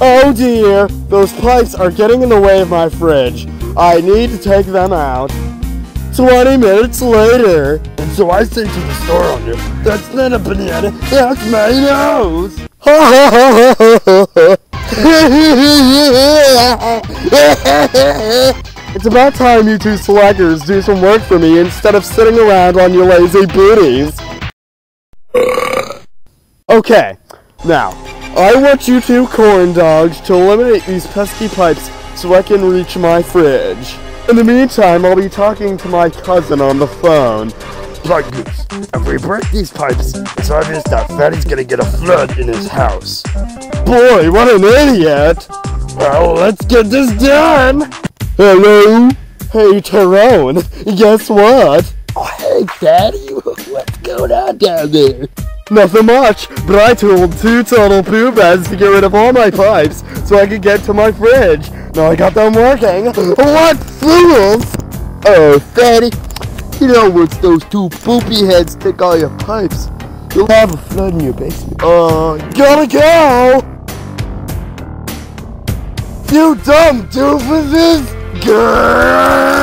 Oh dear, those pipes are getting in the way of my fridge. I need to take them out. 20 minutes later. And so I say to the store owner, that's not a banana, that's my nose. it's about time you two slackers do some work for me instead of sitting around on your lazy booties. Okay, now, I want you two corn dogs to eliminate these pesky pipes so I can reach my fridge. In the meantime, I'll be talking to my cousin on the phone. Plug Goose, if we break these pipes, it's obvious that Fatty's gonna get a flood in his house. Boy, what an idiot! Well, let's get this done! Hello? Hey, Tyrone, guess what? Oh, hey, Fatty, what's going on down there? Nothing much, but I told two total poo bags to get rid of all my pipes so I could get to my fridge. Now I got them working. What fools! Oh, Fatty, you know once those two poopy heads take all your pipes, you'll have a flood in your basement. Uh, gotta go! You dumb doofuses! Grrr!